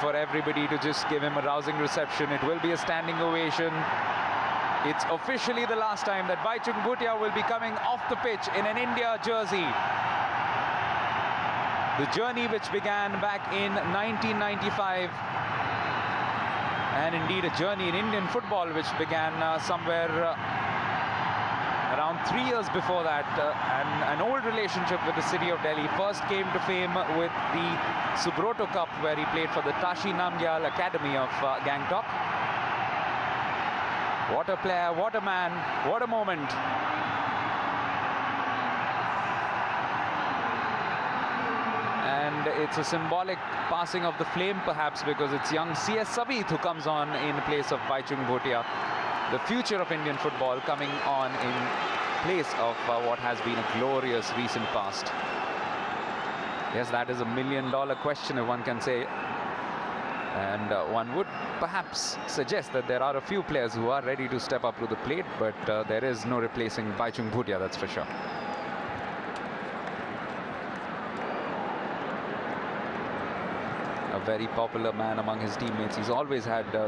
for everybody to just give him a rousing reception. It will be a standing ovation. It's officially the last time that Baichung Bhutia will be coming off the pitch in an India jersey. The journey which began back in 1995 and indeed a journey in Indian football which began uh, somewhere uh, three years before that uh, and an old relationship with the city of Delhi first came to fame with the Subroto Cup where he played for the Tashi Namgyal Academy of uh, Gangtok. What a player, what a man, what a moment. And it's a symbolic passing of the flame perhaps because it's young CS Sabith who comes on in place of Baichung Bhutia. The future of Indian football coming on in place of uh, what has been a glorious recent past. Yes, that is a million dollar question if one can say. And uh, one would perhaps suggest that there are a few players who are ready to step up to the plate, but uh, there is no replacing Baichung Bhutia, that's for sure. A very popular man among his teammates. He's always had uh,